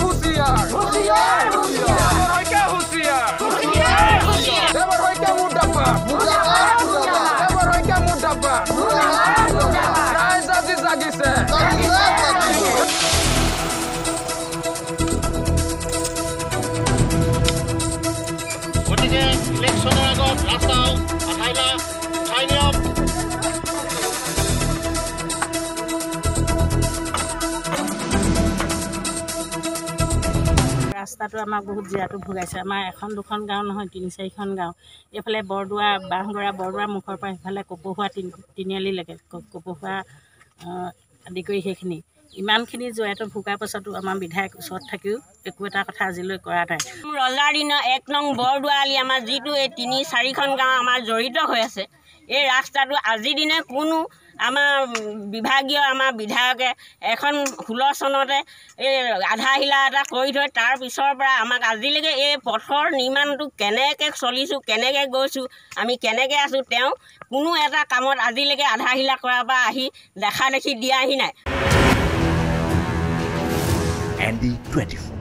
হুঁচিয়াৰ হুঁচিয়াৰ ৰাইজ আজি জাগিছে। গতিকে ইলেকশ্যনৰ আগত ৰাস্তা ৰাস্তাটো আমাক বহুত জীয়াটো ভোগাইছে। আমাৰ এখন দুখন গাঁও নহয় তিনি চাৰিখন গাঁও। এইফালে বৰদোৱা বাঁহগৰা বৰদোৱা মুখৰ পৰা সিফালে কপৌহোৱা তিনি তিনিআলিলৈকে কপৌহোৱা আদি কৰি সেইখিনি। ইমানখিনি জয়াটো ভোগাৰ পাছতো আমাৰ বিধায়ক ওচৰত থাকিও একো এটা কথা আজিলৈ কৰা নাই। ৰজাৰ দিনৰ এক নং বৰদোৱা আলি আমাৰ যিটো এই তিনি চাৰিখন গাঁও আমাৰ জড়িত হৈ আছে এই ৰাস্তাটো আজিৰ দিনে কোনো আমাৰ বিভাগীয় আমাৰ বিধায়কে এখন ষোল্ল চনতে এই আধাশিলা এটা কৰি থৈ তাৰ পিছৰ পৰা আমাক আজিলৈকে এই পথৰ নিৰ্মাণটো কেনেকৈ চলিছোঁ কেনেকৈ গৈছোঁ আমি কেনেকৈ আছোঁ তেওঁ কোনো এটা কামত আজিলৈকে আধাশিলা কৰাৰ পৰা আহি দেখা দেখি দিয়াহি নাই Andy 24.